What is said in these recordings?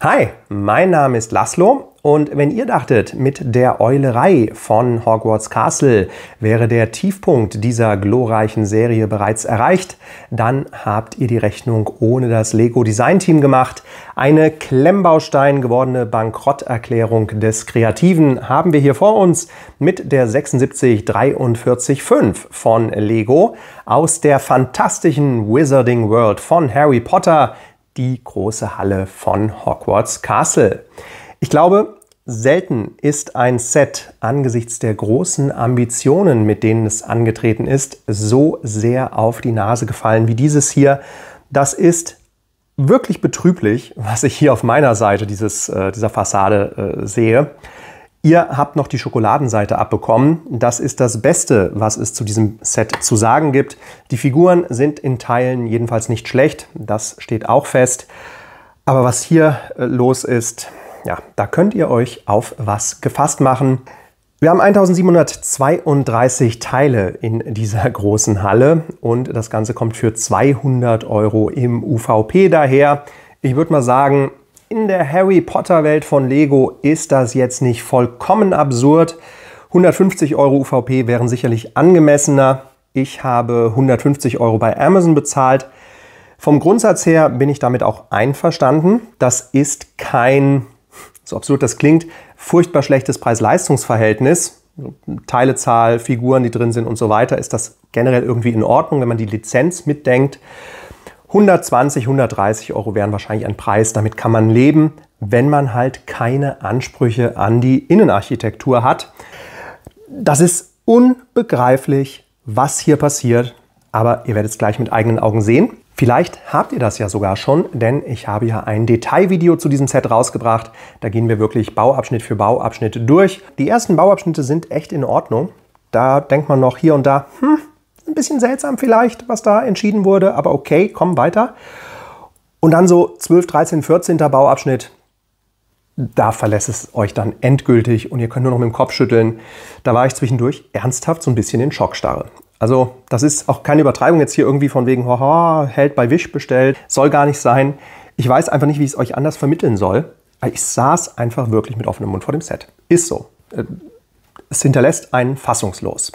Hi, mein Name ist Laszlo und wenn ihr dachtet, mit der Eulerei von Hogwarts Castle wäre der Tiefpunkt dieser glorreichen Serie bereits erreicht, dann habt ihr die Rechnung ohne das Lego Design Team gemacht. Eine Klemmbaustein gewordene Bankrotterklärung des Kreativen haben wir hier vor uns mit der 76445 von Lego aus der fantastischen Wizarding World von Harry Potter die große Halle von Hogwarts Castle. Ich glaube, selten ist ein Set angesichts der großen Ambitionen, mit denen es angetreten ist, so sehr auf die Nase gefallen wie dieses hier. Das ist wirklich betrüblich, was ich hier auf meiner Seite dieses, äh, dieser Fassade äh, sehe. Ihr habt noch die Schokoladenseite abbekommen. Das ist das Beste, was es zu diesem Set zu sagen gibt. Die Figuren sind in Teilen jedenfalls nicht schlecht. Das steht auch fest. Aber was hier äh, los ist, ja, da könnt ihr euch auf was gefasst machen. Wir haben 1732 Teile in dieser großen Halle und das Ganze kommt für 200 Euro im UVP daher. Ich würde mal sagen, in der Harry Potter Welt von Lego ist das jetzt nicht vollkommen absurd. 150 Euro UVP wären sicherlich angemessener. Ich habe 150 Euro bei Amazon bezahlt. Vom Grundsatz her bin ich damit auch einverstanden. Das ist kein, so absurd das klingt, furchtbar schlechtes Preis-Leistungs-Verhältnis. Teilezahl, Figuren, die drin sind und so weiter, ist das generell irgendwie in Ordnung, wenn man die Lizenz mitdenkt. 120, 130 Euro wären wahrscheinlich ein Preis, damit kann man leben, wenn man halt keine Ansprüche an die Innenarchitektur hat. Das ist unbegreiflich, was hier passiert, aber ihr werdet es gleich mit eigenen Augen sehen. Vielleicht habt ihr das ja sogar schon, denn ich habe ja ein Detailvideo zu diesem Set rausgebracht. Da gehen wir wirklich Bauabschnitt für Bauabschnitt durch. Die ersten Bauabschnitte sind echt in Ordnung. Da denkt man noch hier und da, hm, ein bisschen seltsam vielleicht, was da entschieden wurde, aber okay, komm weiter. Und dann so 12, 13, 14. Bauabschnitt, da verlässt es euch dann endgültig und ihr könnt nur noch mit dem Kopf schütteln. Da war ich zwischendurch ernsthaft so ein bisschen in Schockstarre. Also das ist auch keine Übertreibung jetzt hier irgendwie von wegen, haha, Held bei Wish bestellt, soll gar nicht sein. Ich weiß einfach nicht, wie ich es euch anders vermitteln soll. Ich saß einfach wirklich mit offenem Mund vor dem Set. Ist so. Äh, es hinterlässt einen fassungslos.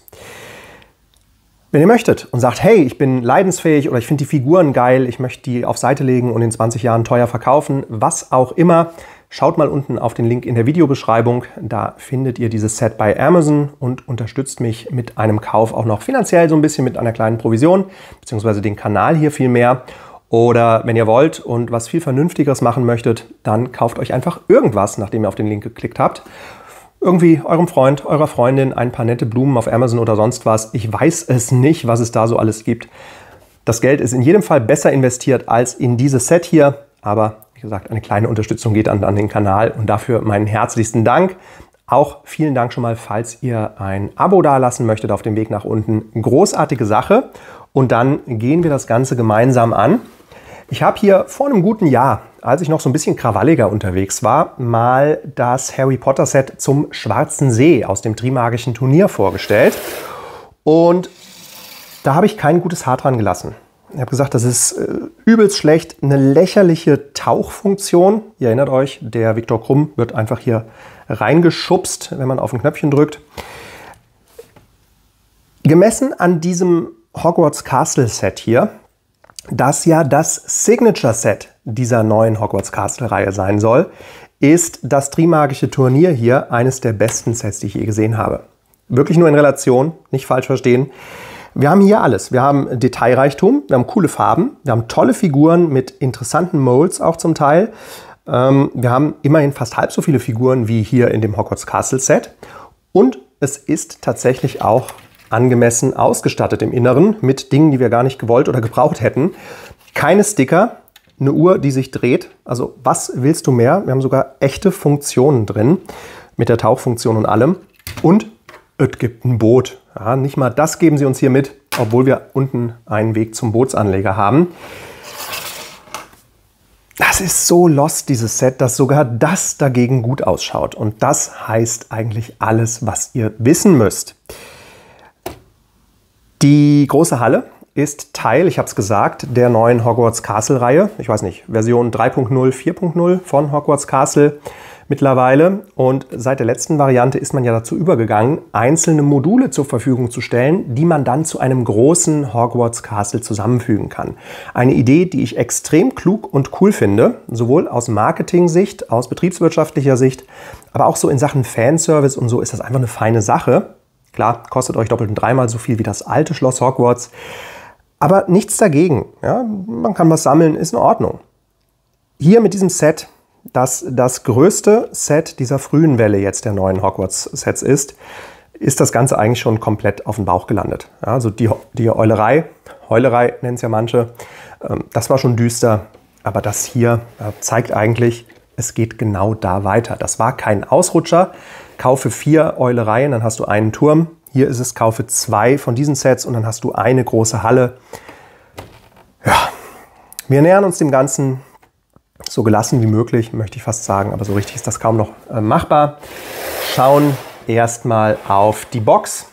Wenn ihr möchtet und sagt, hey, ich bin leidensfähig oder ich finde die Figuren geil, ich möchte die auf Seite legen und in 20 Jahren teuer verkaufen, was auch immer, schaut mal unten auf den Link in der Videobeschreibung. Da findet ihr dieses Set bei Amazon und unterstützt mich mit einem Kauf auch noch finanziell so ein bisschen mit einer kleinen Provision, beziehungsweise den Kanal hier viel mehr. Oder wenn ihr wollt und was viel Vernünftigeres machen möchtet, dann kauft euch einfach irgendwas, nachdem ihr auf den Link geklickt habt irgendwie eurem Freund, eurer Freundin ein paar nette Blumen auf Amazon oder sonst was. Ich weiß es nicht, was es da so alles gibt. Das Geld ist in jedem Fall besser investiert als in dieses Set hier, aber wie gesagt, eine kleine Unterstützung geht an, an den Kanal und dafür meinen herzlichsten Dank. Auch vielen Dank schon mal, falls ihr ein Abo dalassen möchtet auf dem Weg nach unten. Großartige Sache. Und dann gehen wir das Ganze gemeinsam an. Ich habe hier vor einem guten Jahr, als ich noch so ein bisschen krawalliger unterwegs war, mal das Harry Potter Set zum Schwarzen See aus dem Trimagischen Turnier vorgestellt. Und da habe ich kein gutes Haar dran gelassen. Ich habe gesagt, das ist äh, übelst schlecht. Eine lächerliche Tauchfunktion. Ihr erinnert euch, der Viktor Krumm wird einfach hier reingeschubst, wenn man auf ein Knöpfchen drückt. Gemessen an diesem Hogwarts Castle Set hier das ja das Signature Set dieser neuen Hogwarts Castle Reihe sein soll, ist das Trimagische Turnier hier eines der besten Sets, die ich je gesehen habe. Wirklich nur in Relation, nicht falsch verstehen. Wir haben hier alles. Wir haben Detailreichtum, wir haben coole Farben, wir haben tolle Figuren mit interessanten Molds auch zum Teil. Ähm, wir haben immerhin fast halb so viele Figuren wie hier in dem Hogwarts Castle Set. Und es ist tatsächlich auch angemessen ausgestattet im Inneren mit Dingen, die wir gar nicht gewollt oder gebraucht hätten. Keine Sticker, eine Uhr, die sich dreht. Also was willst du mehr? Wir haben sogar echte Funktionen drin mit der Tauchfunktion und allem. Und es gibt ein Boot. Ja, nicht mal das geben sie uns hier mit, obwohl wir unten einen Weg zum Bootsanleger haben. Das ist so lost, dieses Set, dass sogar das dagegen gut ausschaut. Und das heißt eigentlich alles, was ihr wissen müsst. Die große Halle ist Teil, ich habe es gesagt, der neuen Hogwarts Castle-Reihe. Ich weiß nicht, Version 3.0, 4.0 von Hogwarts Castle mittlerweile. Und seit der letzten Variante ist man ja dazu übergegangen, einzelne Module zur Verfügung zu stellen, die man dann zu einem großen Hogwarts Castle zusammenfügen kann. Eine Idee, die ich extrem klug und cool finde, sowohl aus Marketing-Sicht, aus betriebswirtschaftlicher Sicht, aber auch so in Sachen Fanservice und so ist das einfach eine feine Sache. Klar, kostet euch doppelt und dreimal so viel wie das alte Schloss Hogwarts. Aber nichts dagegen. Ja, man kann was sammeln, ist in Ordnung. Hier mit diesem Set, das das größte Set dieser frühen Welle jetzt der neuen Hogwarts-Sets ist, ist das Ganze eigentlich schon komplett auf den Bauch gelandet. Ja, also die, die Eulerei, Heulerei nennen es ja manche, ähm, das war schon düster, aber das hier zeigt eigentlich, es geht genau da weiter. Das war kein Ausrutscher. Kaufe vier Eulereien, dann hast du einen Turm. Hier ist es, kaufe zwei von diesen Sets und dann hast du eine große Halle. Ja, wir nähern uns dem Ganzen so gelassen wie möglich, möchte ich fast sagen, aber so richtig ist das kaum noch äh, machbar. Schauen erstmal auf die Box.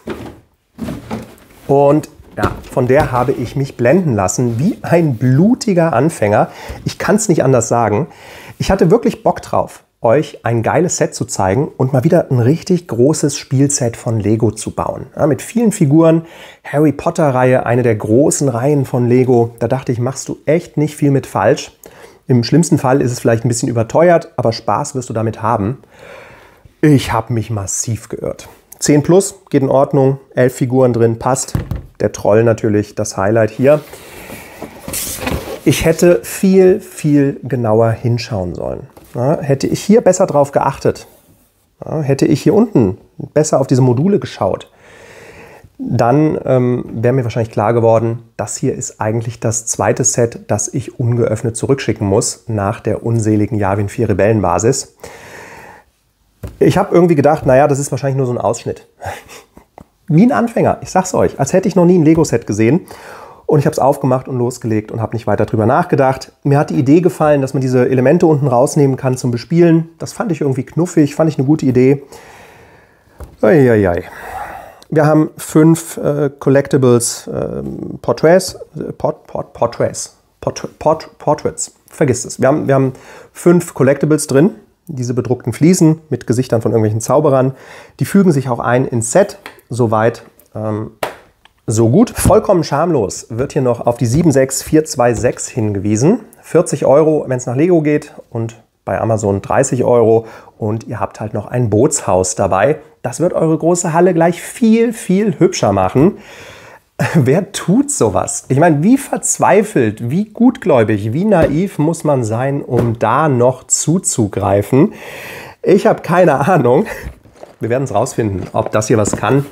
Und ja, von der habe ich mich blenden lassen, wie ein blutiger Anfänger. Ich kann es nicht anders sagen. Ich hatte wirklich Bock drauf euch ein geiles Set zu zeigen und mal wieder ein richtig großes Spielset von Lego zu bauen. Ja, mit vielen Figuren, Harry Potter Reihe, eine der großen Reihen von Lego. Da dachte ich, machst du echt nicht viel mit falsch. Im schlimmsten Fall ist es vielleicht ein bisschen überteuert, aber Spaß wirst du damit haben. Ich habe mich massiv geirrt. 10 plus geht in Ordnung, 11 Figuren drin, passt. Der Troll natürlich das Highlight hier. Ich hätte viel, viel genauer hinschauen sollen. Ja, hätte ich hier besser drauf geachtet, ja, hätte ich hier unten besser auf diese Module geschaut, dann ähm, wäre mir wahrscheinlich klar geworden, das hier ist eigentlich das zweite Set, das ich ungeöffnet zurückschicken muss nach der unseligen Yavin 4 Rebellenbasis. Ich habe irgendwie gedacht, naja, das ist wahrscheinlich nur so ein Ausschnitt. Wie ein Anfänger, ich sag's euch, als hätte ich noch nie ein Lego-Set gesehen. Und ich habe es aufgemacht und losgelegt und habe nicht weiter drüber nachgedacht. Mir hat die Idee gefallen, dass man diese Elemente unten rausnehmen kann zum Bespielen. Das fand ich irgendwie knuffig, fand ich eine gute Idee. Eieiei. Wir haben fünf äh, Collectibles äh, Portraits, äh, Port, Port, Portraits, Port, Port, Portraits. Vergiss es. Wir haben, wir haben fünf Collectibles drin, diese bedruckten Fliesen mit Gesichtern von irgendwelchen Zauberern. Die fügen sich auch ein ins Set. Soweit ähm, so gut. Vollkommen schamlos wird hier noch auf die 76426 hingewiesen. 40 Euro, wenn es nach Lego geht und bei Amazon 30 Euro und ihr habt halt noch ein Bootshaus dabei. Das wird eure große Halle gleich viel, viel hübscher machen. Wer tut sowas? Ich meine, wie verzweifelt, wie gutgläubig, wie naiv muss man sein, um da noch zuzugreifen? Ich habe keine Ahnung. Wir werden es rausfinden, ob das hier was kann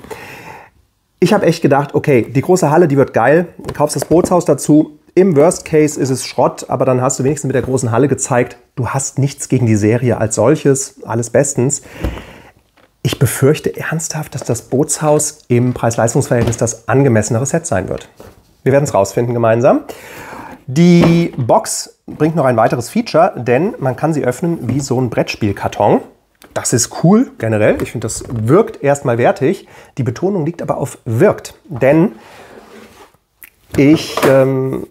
ich habe echt gedacht, okay, die große Halle, die wird geil. Du kaufst das Bootshaus dazu. Im Worst Case ist es Schrott, aber dann hast du wenigstens mit der großen Halle gezeigt, du hast nichts gegen die Serie als solches. Alles bestens. Ich befürchte ernsthaft, dass das Bootshaus im Preis-Leistungs-Verhältnis das angemessenere Set sein wird. Wir werden es rausfinden gemeinsam. Die Box bringt noch ein weiteres Feature, denn man kann sie öffnen wie so ein Brettspielkarton. Das ist cool generell. Ich finde, das wirkt erstmal wertig. Die Betonung liegt aber auf wirkt. Denn ich ähm,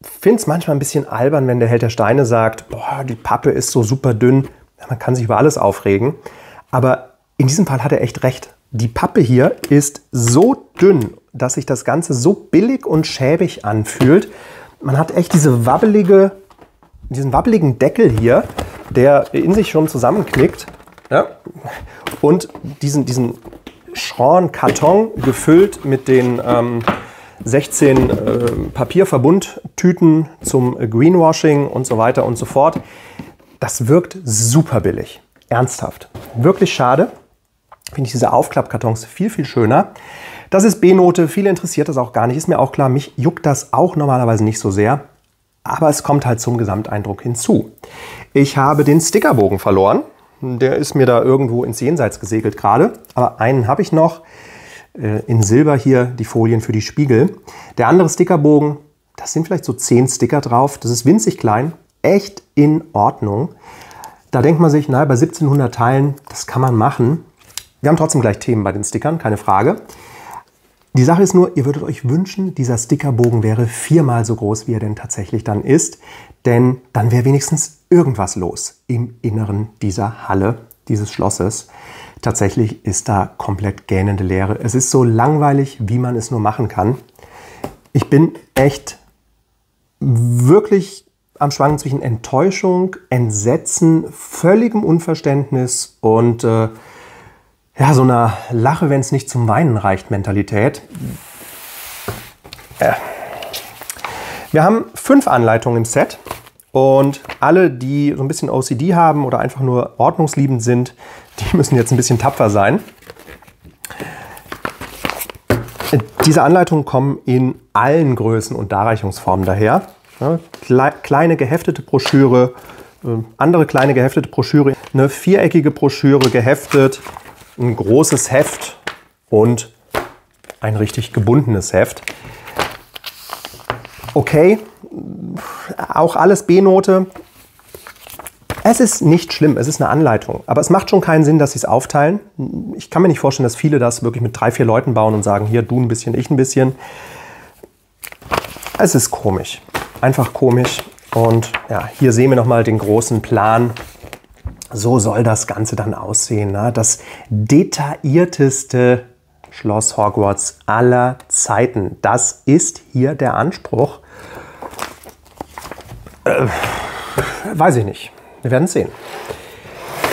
finde es manchmal ein bisschen albern, wenn der Held der Steine sagt, boah, die Pappe ist so super dünn. Ja, man kann sich über alles aufregen. Aber in diesem Fall hat er echt recht. Die Pappe hier ist so dünn, dass sich das Ganze so billig und schäbig anfühlt. Man hat echt diese wabbelige, diesen wabbeligen Deckel hier, der in sich schon zusammenknickt. Ja? Und diesen, diesen Schornkarton gefüllt mit den ähm, 16 äh, Papierverbundtüten zum Greenwashing und so weiter und so fort. Das wirkt super billig. Ernsthaft. Wirklich schade. Finde ich diese Aufklappkartons viel, viel schöner. Das ist B-Note. Viele interessiert das auch gar nicht. Ist mir auch klar, mich juckt das auch normalerweise nicht so sehr. Aber es kommt halt zum Gesamteindruck hinzu. Ich habe den Stickerbogen verloren. Der ist mir da irgendwo ins Jenseits gesegelt gerade. Aber einen habe ich noch. Äh, in Silber hier die Folien für die Spiegel. Der andere Stickerbogen, das sind vielleicht so 10 Sticker drauf. Das ist winzig klein. Echt in Ordnung. Da denkt man sich, naja, bei 1700 Teilen, das kann man machen. Wir haben trotzdem gleich Themen bei den Stickern, keine Frage. Die Sache ist nur, ihr würdet euch wünschen, dieser Stickerbogen wäre viermal so groß, wie er denn tatsächlich dann ist. Denn dann wäre wenigstens irgendwas los im Inneren dieser Halle, dieses Schlosses. Tatsächlich ist da komplett gähnende Leere. Es ist so langweilig, wie man es nur machen kann. Ich bin echt wirklich am Schwanken zwischen Enttäuschung, Entsetzen, völligem Unverständnis und äh, ja, so einer Lache, wenn es nicht zum Weinen reicht, Mentalität. Ja. Wir haben fünf Anleitungen im Set und alle, die so ein bisschen OCD haben oder einfach nur ordnungsliebend sind, die müssen jetzt ein bisschen tapfer sein. Diese Anleitungen kommen in allen Größen und Darreichungsformen daher. Ja, kleine geheftete Broschüre, äh, andere kleine geheftete Broschüre, eine viereckige Broschüre geheftet, ein großes Heft und ein richtig gebundenes Heft. Okay, auch alles B-Note. Es ist nicht schlimm, es ist eine Anleitung. Aber es macht schon keinen Sinn, dass sie es aufteilen. Ich kann mir nicht vorstellen, dass viele das wirklich mit drei, vier Leuten bauen und sagen, hier du ein bisschen, ich ein bisschen. Es ist komisch einfach komisch. Und ja, hier sehen wir nochmal den großen Plan. So soll das Ganze dann aussehen. Ne? Das detaillierteste Schloss Hogwarts aller Zeiten. Das ist hier der Anspruch. Äh, weiß ich nicht. Wir werden es sehen.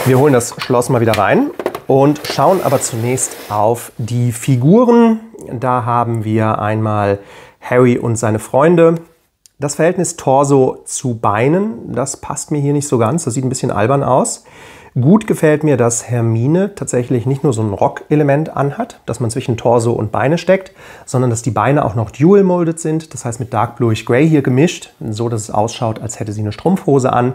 Wir holen das Schloss mal wieder rein und schauen aber zunächst auf die Figuren. Da haben wir einmal Harry und seine Freunde. Das Verhältnis Torso zu Beinen, das passt mir hier nicht so ganz. Das sieht ein bisschen albern aus. Gut gefällt mir, dass Hermine tatsächlich nicht nur so ein Rock-Element anhat, dass man zwischen Torso und Beine steckt, sondern dass die Beine auch noch dual-molded sind, das heißt mit Dark Bluish Gray hier gemischt, so dass es ausschaut, als hätte sie eine Strumpfhose an.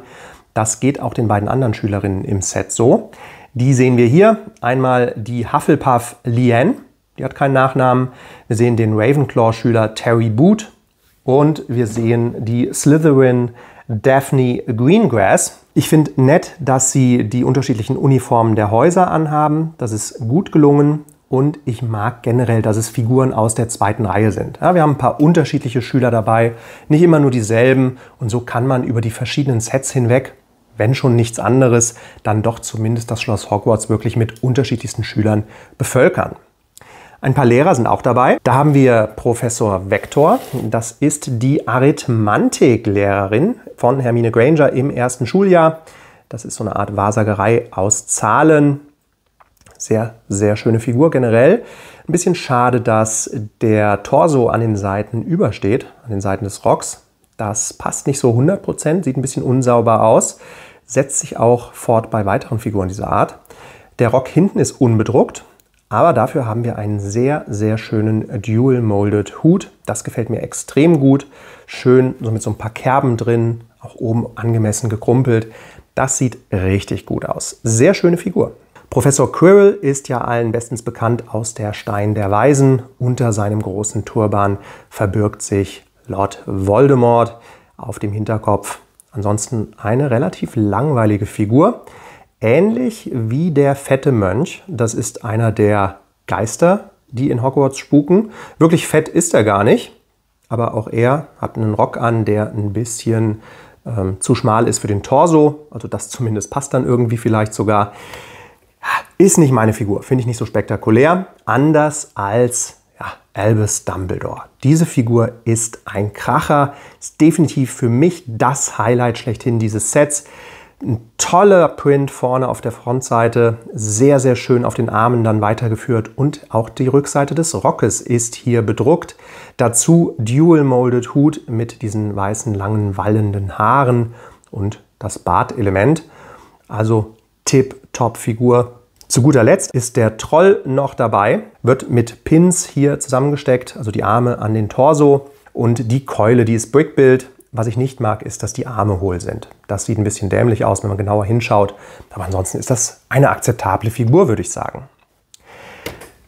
Das geht auch den beiden anderen Schülerinnen im Set so. Die sehen wir hier. Einmal die Hufflepuff Liane, die hat keinen Nachnamen. Wir sehen den Ravenclaw-Schüler Terry Boot, und wir sehen die Slytherin Daphne Greengrass. Ich finde nett, dass sie die unterschiedlichen Uniformen der Häuser anhaben. Das ist gut gelungen. Und ich mag generell, dass es Figuren aus der zweiten Reihe sind. Ja, wir haben ein paar unterschiedliche Schüler dabei, nicht immer nur dieselben. Und so kann man über die verschiedenen Sets hinweg, wenn schon nichts anderes, dann doch zumindest das Schloss Hogwarts wirklich mit unterschiedlichsten Schülern bevölkern. Ein paar Lehrer sind auch dabei. Da haben wir Professor Vector. Das ist die Arithmantiklehrerin von Hermine Granger im ersten Schuljahr. Das ist so eine Art Wahrsagerei aus Zahlen. Sehr, sehr schöne Figur generell. Ein bisschen schade, dass der Torso an den Seiten übersteht, an den Seiten des Rocks. Das passt nicht so 100%, sieht ein bisschen unsauber aus, setzt sich auch fort bei weiteren Figuren dieser Art. Der Rock hinten ist unbedruckt, aber dafür haben wir einen sehr, sehr schönen Dual Molded Hut. Das gefällt mir extrem gut. Schön, so mit so ein paar Kerben drin, auch oben angemessen gekrumpelt. Das sieht richtig gut aus. Sehr schöne Figur. Professor Quirrell ist ja allen bestens bekannt aus der Stein der Weisen. Unter seinem großen Turban verbirgt sich Lord Voldemort auf dem Hinterkopf. Ansonsten eine relativ langweilige Figur. Ähnlich wie der fette Mönch. Das ist einer der Geister, die in Hogwarts spuken. Wirklich fett ist er gar nicht, aber auch er hat einen Rock an, der ein bisschen ähm, zu schmal ist für den Torso. Also das zumindest passt dann irgendwie vielleicht sogar. Ist nicht meine Figur, finde ich nicht so spektakulär. Anders als ja, Albus Dumbledore. Diese Figur ist ein Kracher, ist definitiv für mich das Highlight schlechthin dieses Sets. Ein toller Print vorne auf der Frontseite, sehr, sehr schön auf den Armen dann weitergeführt und auch die Rückseite des Rockes ist hier bedruckt. Dazu Dual Molded Hut mit diesen weißen, langen, wallenden Haaren und das Bartelement. Also Tip-Top-Figur. Zu guter Letzt ist der Troll noch dabei, wird mit Pins hier zusammengesteckt, also die Arme an den Torso und die Keule, die ist Brickbuild, was ich nicht mag, ist, dass die Arme hohl sind. Das sieht ein bisschen dämlich aus, wenn man genauer hinschaut. Aber ansonsten ist das eine akzeptable Figur, würde ich sagen.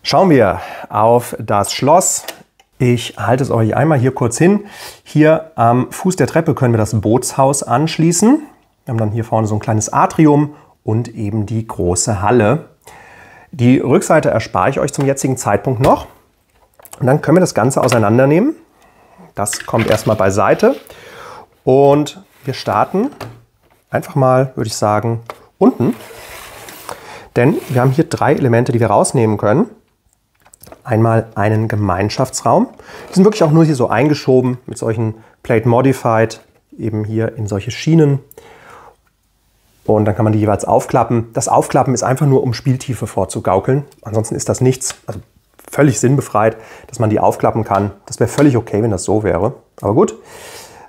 Schauen wir auf das Schloss. Ich halte es euch einmal hier kurz hin. Hier am Fuß der Treppe können wir das Bootshaus anschließen. Wir haben dann hier vorne so ein kleines Atrium und eben die große Halle. Die Rückseite erspare ich euch zum jetzigen Zeitpunkt noch. Und dann können wir das Ganze auseinandernehmen. Das kommt erstmal beiseite. Und wir starten einfach mal, würde ich sagen, unten. Denn wir haben hier drei Elemente, die wir rausnehmen können. Einmal einen Gemeinschaftsraum. Die sind wirklich auch nur hier so eingeschoben mit solchen Plate Modified, eben hier in solche Schienen. Und dann kann man die jeweils aufklappen. Das Aufklappen ist einfach nur, um Spieltiefe vorzugaukeln. Ansonsten ist das nichts, also völlig sinnbefreit, dass man die aufklappen kann. Das wäre völlig okay, wenn das so wäre. Aber gut,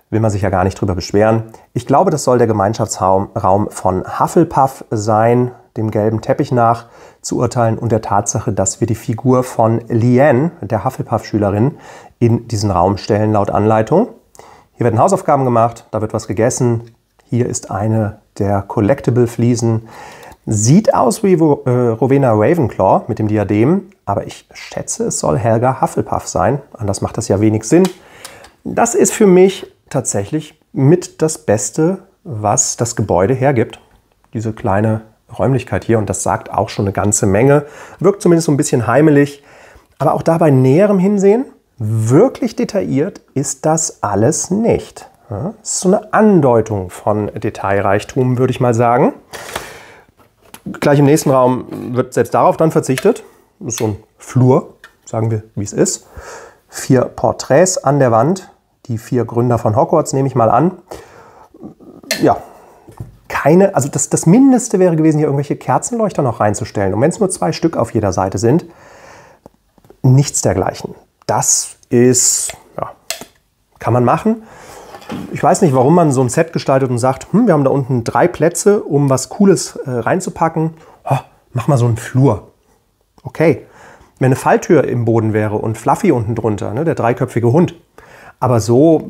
will man sich ja gar nicht drüber beschweren. Ich glaube, das soll der Gemeinschaftsraum von Hufflepuff sein, dem gelben Teppich nach zu urteilen und der Tatsache, dass wir die Figur von Liane, der Hufflepuff-Schülerin, in diesen Raum stellen laut Anleitung. Hier werden Hausaufgaben gemacht, da wird was gegessen. Hier ist eine der Collectible-Fliesen. Sieht aus wie äh, Rowena Ravenclaw mit dem Diadem, aber ich schätze, es soll Helga Hufflepuff sein. Anders macht das ja wenig Sinn. Das ist für mich tatsächlich mit das Beste, was das Gebäude hergibt. Diese kleine Räumlichkeit hier und das sagt auch schon eine ganze Menge. Wirkt zumindest so ein bisschen heimelig, aber auch da bei näherem Hinsehen, wirklich detailliert ist das alles nicht. Das ist so eine Andeutung von Detailreichtum, würde ich mal sagen. Gleich im nächsten Raum wird selbst darauf dann verzichtet. Das ist so ein Flur, sagen wir, wie es ist. Vier Porträts an der Wand. Die vier Gründer von Hogwarts nehme ich mal an. Ja, keine, also das, das Mindeste wäre gewesen, hier irgendwelche Kerzenleuchter noch reinzustellen. Und wenn es nur zwei Stück auf jeder Seite sind, nichts dergleichen. Das ist, ja, kann man machen ich weiß nicht, warum man so ein Set gestaltet und sagt, hm, wir haben da unten drei Plätze, um was Cooles äh, reinzupacken. Oh, mach mal so einen Flur. Okay. Wenn eine Falltür im Boden wäre und Fluffy unten drunter, ne, der dreiköpfige Hund. Aber so,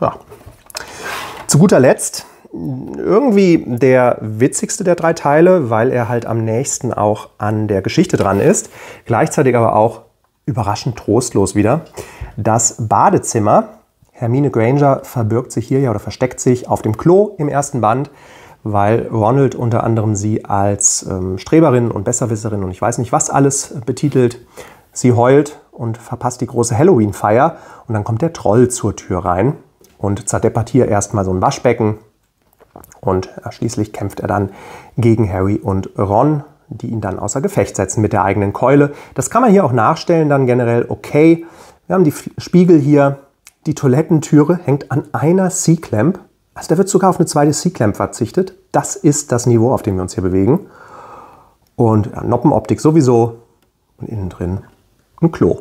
ja. Zu guter Letzt, irgendwie der witzigste der drei Teile, weil er halt am nächsten auch an der Geschichte dran ist. Gleichzeitig aber auch überraschend trostlos wieder. Das Badezimmer Hermine Granger verbirgt sich hier ja oder versteckt sich auf dem Klo im ersten Band, weil Ronald unter anderem sie als ähm, Streberin und Besserwisserin und ich weiß nicht was alles betitelt. Sie heult und verpasst die große Halloween-Feier und dann kommt der Troll zur Tür rein und zerdeppert hier erstmal so ein Waschbecken und äh, schließlich kämpft er dann gegen Harry und Ron, die ihn dann außer Gefecht setzen mit der eigenen Keule. Das kann man hier auch nachstellen, dann generell okay. Wir haben die Spiegel hier, die Toilettentüre hängt an einer C-Clamp. Also da wird sogar auf eine zweite C-Clamp verzichtet. Das ist das Niveau, auf dem wir uns hier bewegen. Und ja, Noppenoptik sowieso. Und innen drin ein Klo.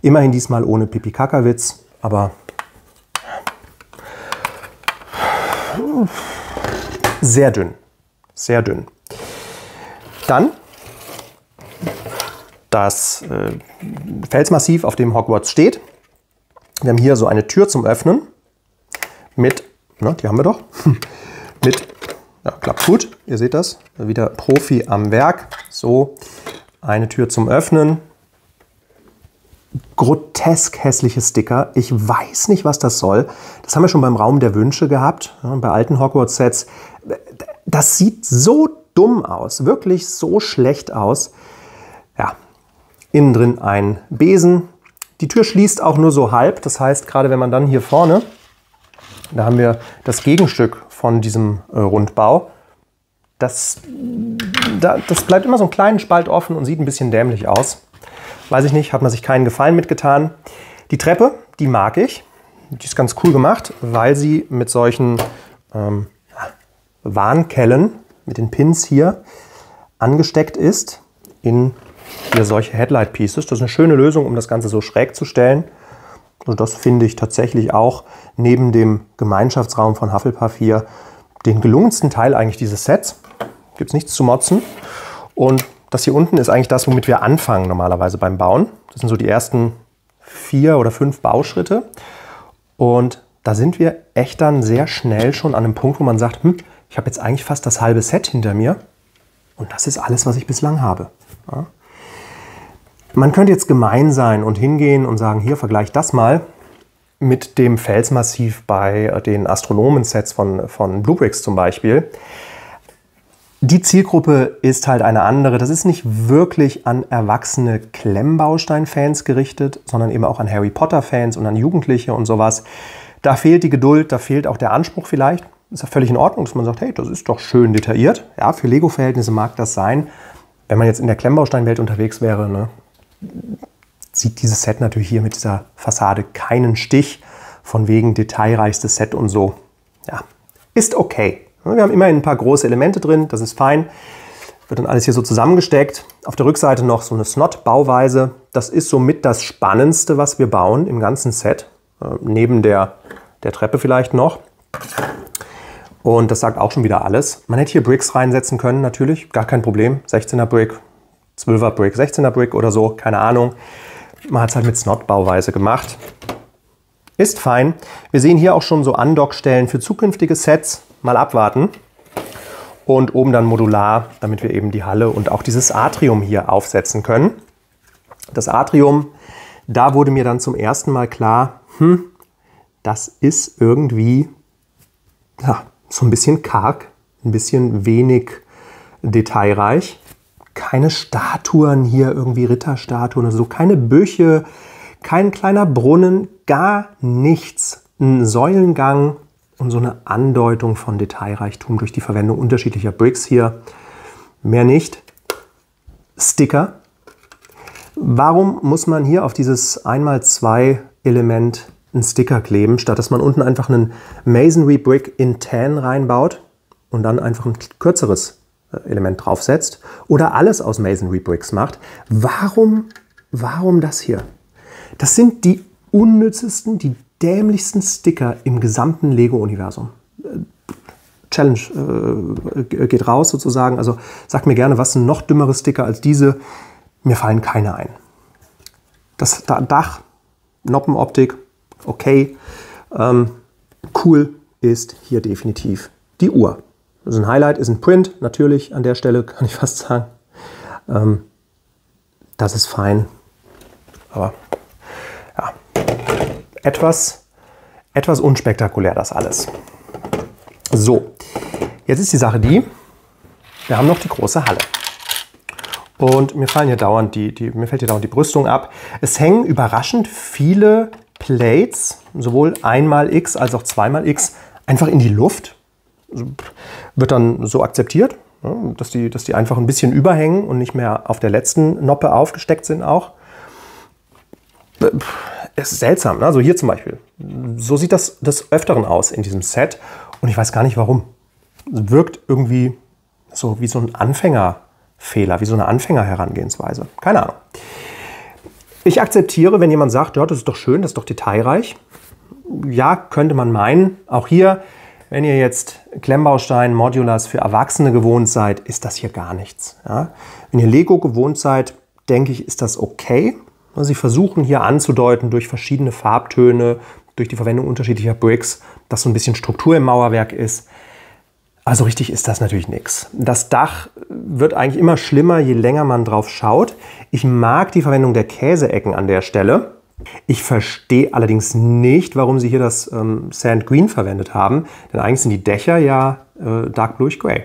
Immerhin diesmal ohne Pipi-Kaka-Witz, aber sehr dünn. Sehr dünn. Dann das äh, Felsmassiv, auf dem Hogwarts steht. Wir haben hier so eine Tür zum Öffnen mit, na, die haben wir doch, mit, ja, klappt gut, ihr seht das, wieder Profi am Werk. So, eine Tür zum Öffnen. Grotesk hässliche Sticker. Ich weiß nicht, was das soll. Das haben wir schon beim Raum der Wünsche gehabt, ja, bei alten Hogwarts-Sets. Das sieht so dumm aus, wirklich so schlecht aus. Ja, innen drin ein Besen, die Tür schließt auch nur so halb. Das heißt, gerade wenn man dann hier vorne, da haben wir das Gegenstück von diesem äh, Rundbau, das, da, das bleibt immer so einen kleinen Spalt offen und sieht ein bisschen dämlich aus. Weiß ich nicht, hat man sich keinen Gefallen mitgetan. Die Treppe, die mag ich. Die ist ganz cool gemacht, weil sie mit solchen ähm, Warnkellen, mit den Pins hier, angesteckt ist in hier solche Headlight Pieces. Das ist eine schöne Lösung, um das Ganze so schräg zu stellen. Also das finde ich tatsächlich auch neben dem Gemeinschaftsraum von Hufflepuff hier den gelungensten Teil eigentlich dieses Sets. Gibt es nichts zu motzen. Und das hier unten ist eigentlich das, womit wir anfangen normalerweise beim Bauen. Das sind so die ersten vier oder fünf Bauschritte. Und da sind wir echt dann sehr schnell schon an einem Punkt, wo man sagt, hm, ich habe jetzt eigentlich fast das halbe Set hinter mir. Und das ist alles, was ich bislang habe. Ja. Man könnte jetzt gemein sein und hingehen und sagen, hier vergleich das mal mit dem Felsmassiv bei den Astronomen-Sets von, von Bluebricks zum Beispiel. Die Zielgruppe ist halt eine andere. Das ist nicht wirklich an erwachsene Klemmbaustein-Fans gerichtet, sondern eben auch an Harry Potter-Fans und an Jugendliche und sowas. Da fehlt die Geduld, da fehlt auch der Anspruch vielleicht. Ist ja völlig in Ordnung, dass man sagt, hey, das ist doch schön detailliert. Ja, für Lego-Verhältnisse mag das sein. Wenn man jetzt in der Klemmbausteinwelt unterwegs wäre, ne, sieht dieses Set natürlich hier mit dieser Fassade keinen Stich. Von wegen detailreichstes Set und so. Ja, ist okay. Wir haben immerhin ein paar große Elemente drin, das ist fein. Wird dann alles hier so zusammengesteckt. Auf der Rückseite noch so eine Snot-Bauweise. Das ist somit das Spannendste, was wir bauen im ganzen Set. Äh, neben der, der Treppe vielleicht noch. Und das sagt auch schon wieder alles. Man hätte hier Bricks reinsetzen können, natürlich, gar kein Problem. 16er Brick, 12er Brick, 16er Brick oder so, keine Ahnung. Man hat es halt mit Snot-Bauweise gemacht. Ist fein. Wir sehen hier auch schon so Andockstellen für zukünftige Sets mal abwarten. Und oben dann modular, damit wir eben die Halle und auch dieses Atrium hier aufsetzen können. Das Atrium, da wurde mir dann zum ersten Mal klar, hm, das ist irgendwie ja, so ein bisschen karg, ein bisschen wenig detailreich. Keine Statuen hier, irgendwie Ritterstatuen oder so, keine Böche, kein kleiner Brunnen, gar nichts. Ein Säulengang, und so eine Andeutung von Detailreichtum durch die Verwendung unterschiedlicher Bricks hier. Mehr nicht. Sticker. Warum muss man hier auf dieses 1x2 Element einen Sticker kleben, statt dass man unten einfach einen Masonry Brick in Tan reinbaut und dann einfach ein kürzeres äh, Element draufsetzt oder alles aus Masonry Bricks macht? Warum, warum das hier? Das sind die unnützesten, die dämlichsten Sticker im gesamten Lego-Universum. Challenge äh, geht raus sozusagen. Also sagt mir gerne, was sind noch dümmere Sticker als diese? Mir fallen keine ein. Das Dach, Noppenoptik, okay. Ähm, cool ist hier definitiv die Uhr. Also ein Highlight ist ein Print, natürlich an der Stelle, kann ich fast sagen. Ähm, das ist fein. Aber etwas, etwas unspektakulär das alles. So, jetzt ist die Sache die, wir haben noch die große Halle. Und mir fallen hier dauernd die, die, mir fällt hier dauernd die Brüstung ab. Es hängen überraschend viele Plates, sowohl einmal X als auch zweimal X, einfach in die Luft. Wird dann so akzeptiert, dass die, dass die einfach ein bisschen überhängen und nicht mehr auf der letzten Noppe aufgesteckt sind auch es ist seltsam. Ne? Also hier zum Beispiel. So sieht das des Öfteren aus in diesem Set. Und ich weiß gar nicht warum. Es wirkt irgendwie so wie so ein Anfängerfehler, wie so eine Anfängerherangehensweise. Keine Ahnung. Ich akzeptiere, wenn jemand sagt, ja, das ist doch schön, das ist doch detailreich. Ja, könnte man meinen. Auch hier, wenn ihr jetzt Klemmbaustein, Modulars für Erwachsene gewohnt seid, ist das hier gar nichts. Ja? Wenn ihr Lego gewohnt seid, denke ich, ist das okay. Sie versuchen hier anzudeuten durch verschiedene Farbtöne, durch die Verwendung unterschiedlicher Bricks, dass so ein bisschen Struktur im Mauerwerk ist. Also richtig ist das natürlich nichts. Das Dach wird eigentlich immer schlimmer, je länger man drauf schaut. Ich mag die Verwendung der Käseecken an der Stelle. Ich verstehe allerdings nicht, warum sie hier das ähm, Sand Green verwendet haben, denn eigentlich sind die Dächer ja äh, Dark Bluish Gray.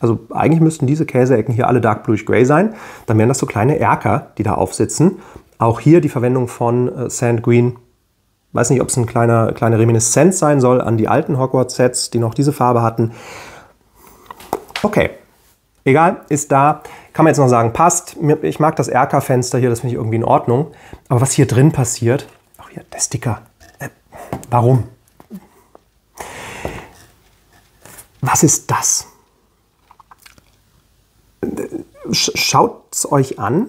Also eigentlich müssten diese Käseecken hier alle Dark Bluish Gray sein. Dann wären das so kleine Erker, die da aufsitzen. Auch hier die Verwendung von äh, Sand Green. Weiß nicht, ob es eine kleine, kleine Reminiszenz sein soll an die alten Hogwarts-Sets, die noch diese Farbe hatten. Okay, egal, ist da. Kann man jetzt noch sagen, passt. Ich mag das RK-Fenster hier, das finde ich irgendwie in Ordnung. Aber was hier drin passiert, ach hier, der Sticker. Äh, warum? Was ist das? Schaut es euch an.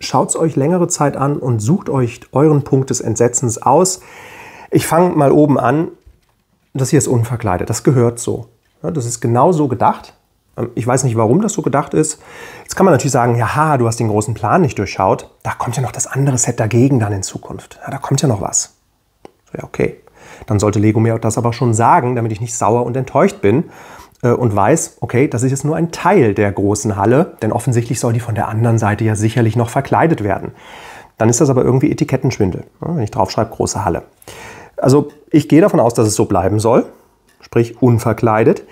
Schaut es euch längere Zeit an und sucht euch euren Punkt des Entsetzens aus. Ich fange mal oben an. Das hier ist unverkleidet. Das gehört so. Das ist genau so gedacht. Ähm, ich weiß nicht, warum das so gedacht ist. Jetzt kann man natürlich sagen, ja, du hast den großen Plan nicht durchschaut. Da kommt ja noch das andere Set dagegen dann in Zukunft. Ja, da kommt ja noch was. Ja, okay. Dann sollte Lego mir das aber schon sagen, damit ich nicht sauer und enttäuscht bin und weiß, okay, das ist jetzt nur ein Teil der großen Halle, denn offensichtlich soll die von der anderen Seite ja sicherlich noch verkleidet werden. Dann ist das aber irgendwie Etikettenschwindel, wenn ich draufschreibe, große Halle. Also ich gehe davon aus, dass es so bleiben soll, sprich unverkleidet.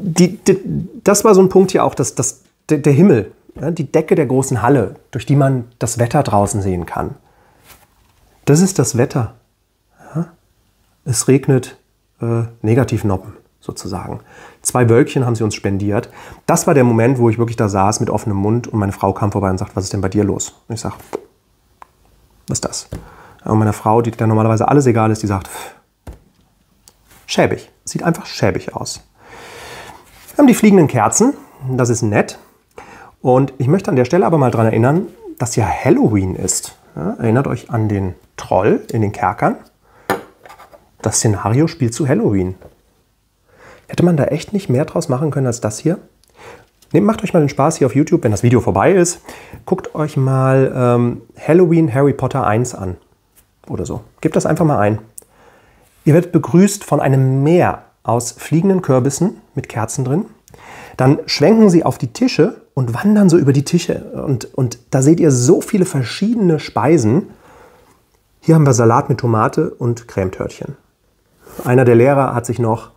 die, die, das war so ein Punkt hier auch, dass, dass der, Himmel, ja, die Decke der großen Halle, durch die man das Wetter draußen sehen kann. Das ist das Wetter. Es regnet äh, Negativnoppen sozusagen. Zwei Wölkchen haben sie uns spendiert. Das war der Moment, wo ich wirklich da saß mit offenem Mund und meine Frau kam vorbei und sagt, was ist denn bei dir los? Und ich sage, was ist das? Und meine Frau, die da normalerweise alles egal ist, die sagt, schäbig. Sieht einfach schäbig aus. Wir haben die fliegenden Kerzen. Das ist nett. Und ich möchte an der Stelle aber mal daran erinnern, dass ja Halloween ist. Ja, erinnert euch an den Troll in den Kerkern. Das Szenario spielt zu Halloween. Hätte man da echt nicht mehr draus machen können als das hier? Nehmt, macht euch mal den Spaß hier auf YouTube, wenn das Video vorbei ist. Guckt euch mal ähm, Halloween Harry Potter 1 an. Oder so. Gebt das einfach mal ein. Ihr werdet begrüßt von einem Meer aus fliegenden Kürbissen mit Kerzen drin. Dann schwenken sie auf die Tische und wandern so über die Tische. Und, und da seht ihr so viele verschiedene Speisen. Hier haben wir Salat mit Tomate und Cremetörtchen. Einer der Lehrer hat sich noch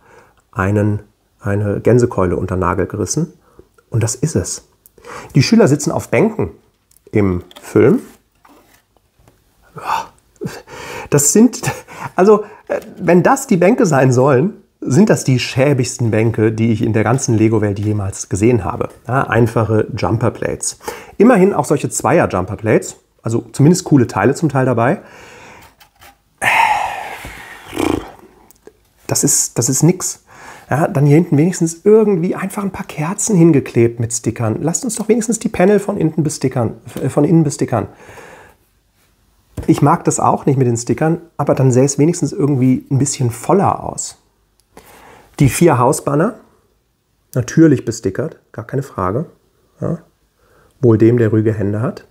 einen, eine Gänsekeule unter Nagel gerissen. Und das ist es. Die Schüler sitzen auf Bänken im Film. Das sind, also, wenn das die Bänke sein sollen, sind das die schäbigsten Bänke, die ich in der ganzen Lego-Welt jemals gesehen habe. Ja, einfache Jumper-Plates. Immerhin auch solche Zweier-Jumper-Plates, also zumindest coole Teile zum Teil dabei. Das ist, das ist nix. Ja, dann hier hinten wenigstens irgendwie einfach ein paar Kerzen hingeklebt mit Stickern. Lasst uns doch wenigstens die Panel von innen bestickern. Äh, von innen bestickern. Ich mag das auch nicht mit den Stickern, aber dann sähe es wenigstens irgendwie ein bisschen voller aus. Die vier Hausbanner, natürlich bestickert, gar keine Frage. Ja. Wohl dem, der ruhige Hände hat.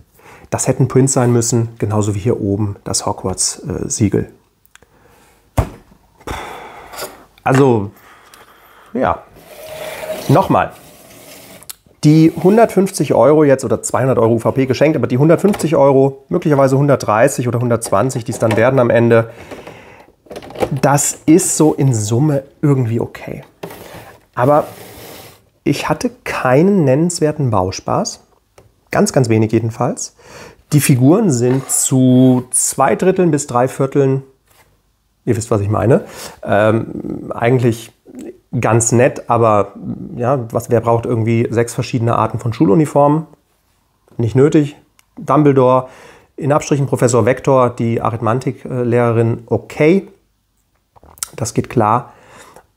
Das hätten Print sein müssen, genauso wie hier oben das Hogwarts-Siegel. Äh, also, ja. Nochmal. Die 150 Euro jetzt oder 200 Euro UVP geschenkt, aber die 150 Euro, möglicherweise 130 oder 120, die es dann werden am Ende, das ist so in Summe irgendwie okay. Aber ich hatte keinen nennenswerten Bauspaß. Ganz, ganz wenig jedenfalls. Die Figuren sind zu zwei Dritteln bis drei Vierteln, ihr wisst, was ich meine, ähm, eigentlich ganz nett, aber ja, was, wer braucht irgendwie sechs verschiedene Arten von Schuluniformen? Nicht nötig. Dumbledore, in Abstrichen Professor Vector, die Arithmatiklehrerin, okay. Das geht klar.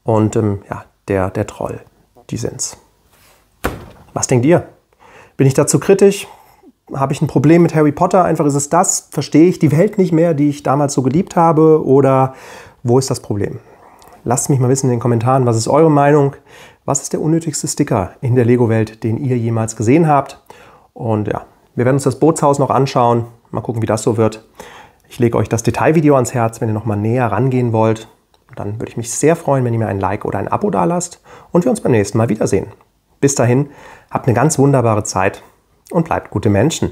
Und ähm, ja, der, der Troll, die sind's. Was denkt ihr? Bin ich dazu kritisch? Habe ich ein Problem mit Harry Potter? Einfach ist es das? Verstehe ich die Welt nicht mehr, die ich damals so geliebt habe? Oder wo ist das Problem? Lasst mich mal wissen in den Kommentaren, was ist eure Meinung? Was ist der unnötigste Sticker in der Lego-Welt, den ihr jemals gesehen habt? Und ja, wir werden uns das Bootshaus noch anschauen. Mal gucken, wie das so wird. Ich lege euch das Detailvideo ans Herz, wenn ihr noch mal näher rangehen wollt. Dann würde ich mich sehr freuen, wenn ihr mir ein Like oder ein Abo dalasst und wir uns beim nächsten Mal wiedersehen. Bis dahin, habt eine ganz wunderbare Zeit und bleibt gute Menschen.